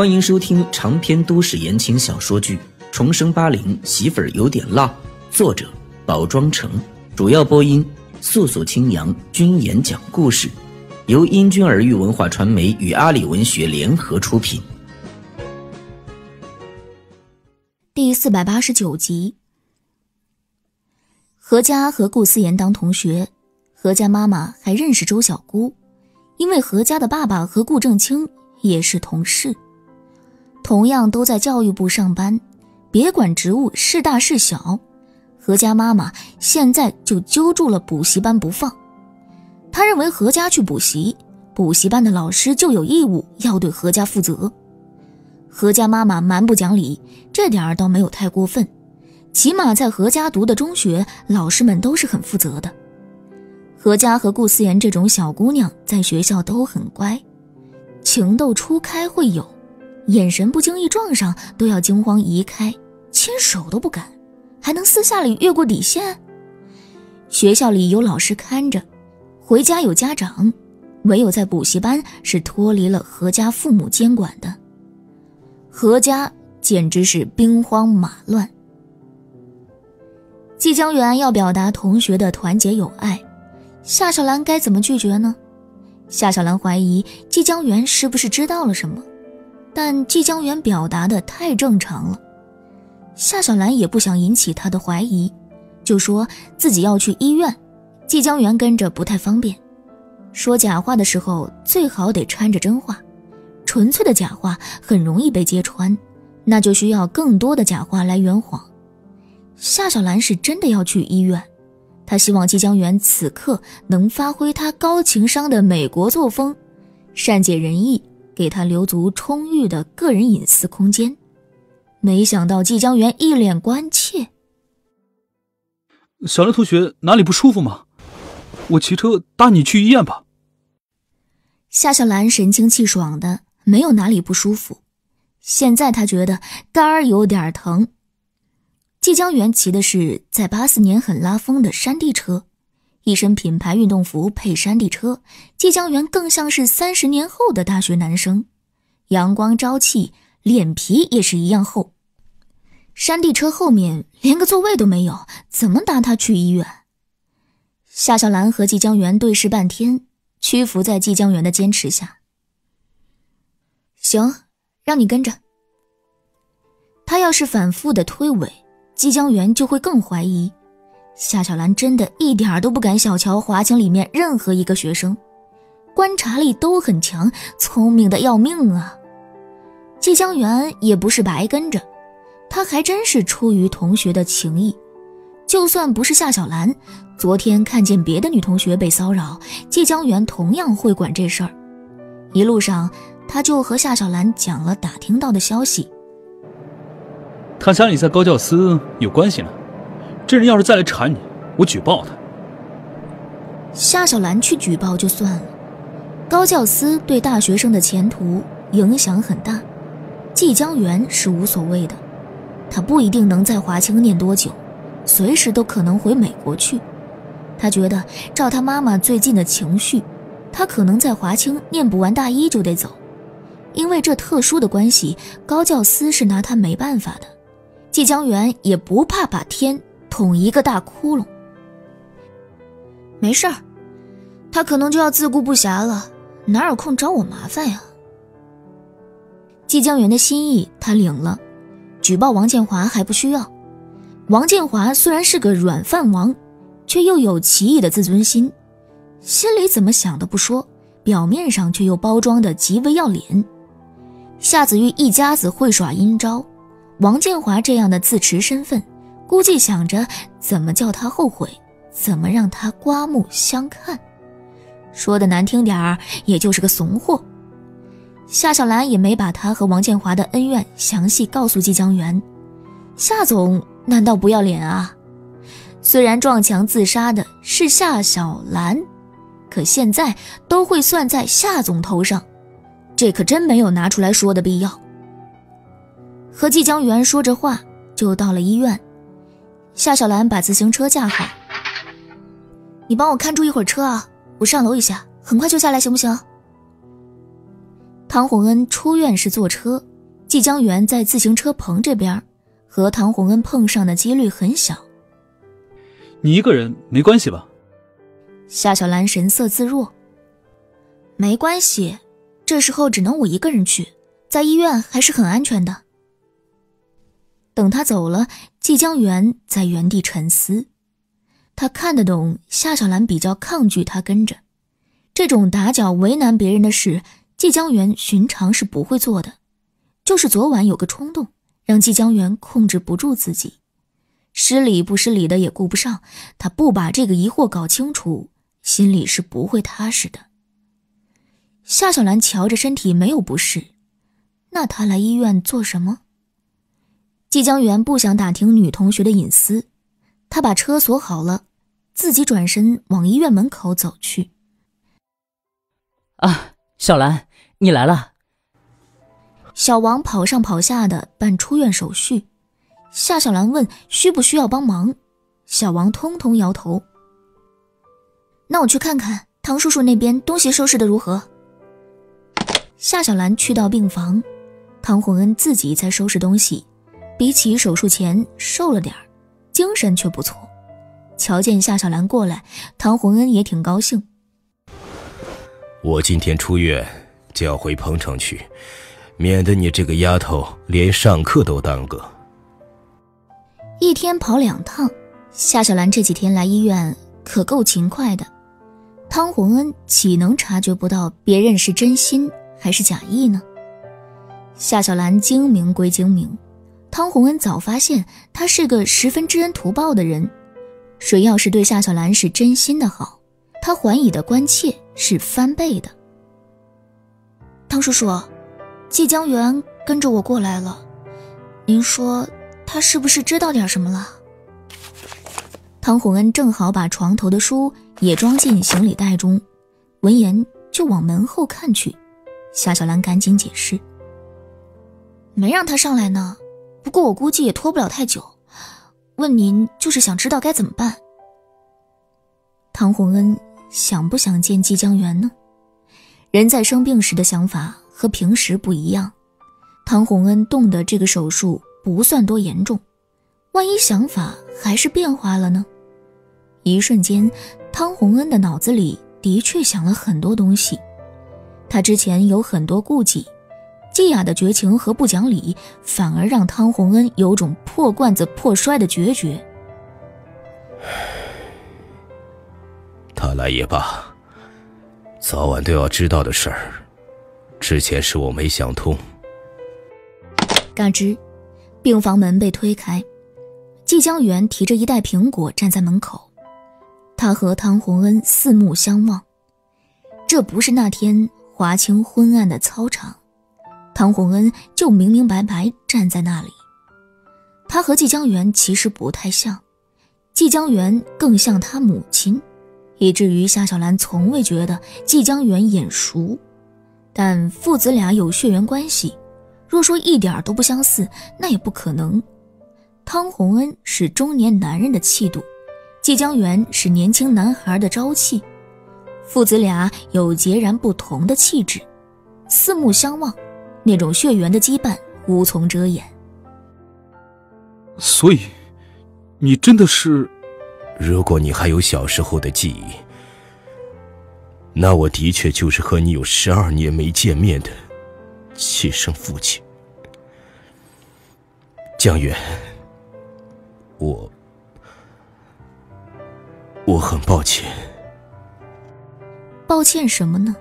欢迎收听长篇都市言情小说剧《重生八零媳妇儿有点辣》，作者：宝庄城，主要播音：素素清扬、君言讲故事，由英君儿育文化传媒与阿里文学联合出品。第四百八十九集，何家和顾思言当同学，何家妈妈还认识周小姑，因为何家的爸爸和顾正清也是同事。同样都在教育部上班，别管职务是大是小，何家妈妈现在就揪住了补习班不放。她认为何家去补习，补习班的老师就有义务要对何家负责。何家妈妈蛮不讲理，这点儿倒没有太过分，起码在何家读的中学，老师们都是很负责的。何家和顾思妍这种小姑娘在学校都很乖，情窦初开会有。眼神不经意撞上，都要惊慌移开，牵手都不敢，还能私下里越过底线？学校里有老师看着，回家有家长，唯有在补习班是脱离了何家父母监管的。何家简直是兵荒马乱。季江源要表达同学的团结友爱，夏小兰该怎么拒绝呢？夏小兰怀疑季江源是不是知道了什么？但季江源表达的太正常了，夏小兰也不想引起他的怀疑，就说自己要去医院，季江源跟着不太方便。说假话的时候最好得掺着真话，纯粹的假话很容易被揭穿，那就需要更多的假话来圆谎。夏小兰是真的要去医院，她希望季江源此刻能发挥他高情商的美国作风，善解人意。给他留足充裕的个人隐私空间，没想到季江源一脸关切。小刘同学哪里不舒服吗？我骑车搭你去医院吧。夏小兰神清气爽的，没有哪里不舒服。现在她觉得肝儿有点疼。季江源骑的是在八四年很拉风的山地车。一身品牌运动服配山地车，季江源更像是三十年后的大学男生，阳光朝气，脸皮也是一样厚。山地车后面连个座位都没有，怎么搭他去医院？夏小兰和季江源对视半天，屈服在季江源的坚持下。行，让你跟着。他要是反复的推诿，季江源就会更怀疑。夏小兰真的一点都不敢小瞧华清里面任何一个学生，观察力都很强，聪明的要命啊！季江源也不是白跟着，他还真是出于同学的情谊。就算不是夏小兰，昨天看见别的女同学被骚扰，季江源同样会管这事儿。一路上，他就和夏小兰讲了打听到的消息。他家里在高教司有关系呢。这人要是再来缠你，我举报他。夏小兰去举报就算了，高教司对大学生的前途影响很大。季江源是无所谓的，他不一定能在华清念多久，随时都可能回美国去。他觉得照他妈妈最近的情绪，他可能在华清念不完大一就得走，因为这特殊的关系，高教司是拿他没办法的。季江源也不怕把天。捅一个大窟窿，没事儿，他可能就要自顾不暇了，哪有空找我麻烦呀？季江源的心意他领了，举报王建华还不需要。王建华虽然是个软饭王，却又有奇异的自尊心，心里怎么想的不说，表面上却又包装的极为要脸。夏子玉一家子会耍阴招，王建华这样的自持身份。估计想着怎么叫他后悔，怎么让他刮目相看。说的难听点儿，也就是个怂货。夏小兰也没把他和王建华的恩怨详细告诉季江源。夏总难道不要脸啊？虽然撞墙自杀的是夏小兰，可现在都会算在夏总头上，这可真没有拿出来说的必要。和季江源说着话，就到了医院。夏小兰把自行车架好，你帮我看住一会儿车啊，我上楼一下，很快就下来，行不行？唐洪恩出院是坐车，季江源在自行车棚这边，和唐洪恩碰上的几率很小。你一个人没关系吧？夏小兰神色自若。没关系，这时候只能我一个人去，在医院还是很安全的。等他走了，季江元在原地沉思。他看得懂夏小兰比较抗拒他跟着，这种打搅为难别人的事，季江元寻常是不会做的。就是昨晚有个冲动，让季江元控制不住自己，失礼不失礼的也顾不上。他不把这个疑惑搞清楚，心里是不会踏实的。夏小兰瞧着身体没有不适，那她来医院做什么？季江源不想打听女同学的隐私，他把车锁好了，自己转身往医院门口走去。啊，小兰，你来了。小王跑上跑下的办出院手续，夏小兰问需不需要帮忙，小王通通摇头。那我去看看唐叔叔那边东西收拾的如何。夏小兰去到病房，唐洪恩自己在收拾东西，比起手术前瘦了点儿，精神却不错。瞧见夏小兰过来，唐洪恩也挺高兴。我今天出院就要回彭城去，免得你这个丫头连上课都耽搁。一天跑两趟，夏小兰这几天来医院可够勤快的。汤洪恩岂能察觉不到别人是真心？还是假意呢？夏小兰精明归精明，汤洪恩早发现他是个十分知恩图报的人。谁要是对夏小兰是真心的好，他还以的关切是翻倍的。汤叔叔，季江源跟着我过来了，您说他是不是知道点什么了？汤洪恩正好把床头的书也装进行李袋中，闻言就往门后看去。夏小兰赶紧解释：“没让他上来呢，不过我估计也拖不了太久。问您就是想知道该怎么办。”唐洪恩想不想见季江源呢？人在生病时的想法和平时不一样。唐洪恩动的这个手术不算多严重，万一想法还是变化了呢？一瞬间，唐洪恩的脑子里的确想了很多东西。他之前有很多顾忌，季雅的绝情和不讲理，反而让汤洪恩有种破罐子破摔的决绝。他来也罢，早晚都要知道的事儿，之前是我没想通。嘎吱，病房门被推开，季江源提着一袋苹果站在门口，他和汤洪恩四目相望，这不是那天。华清昏暗的操场，唐洪恩就明明白白站在那里。他和季江元其实不太像，季江元更像他母亲，以至于夏小兰从未觉得季江元眼熟。但父子俩有血缘关系，若说一点都不相似，那也不可能。汤洪恩是中年男人的气度，季江元是年轻男孩的朝气。父子俩有截然不同的气质，四目相望，那种血缘的羁绊无从遮掩。所以，你真的是……如果你还有小时候的记忆，那我的确就是和你有十二年没见面的亲生父亲，江源。我，我很抱歉。抱歉什么呢？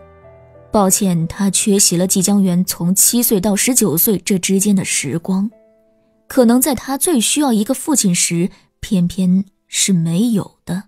抱歉，他缺席了季江元从七岁到十九岁这之间的时光，可能在他最需要一个父亲时，偏偏是没有的。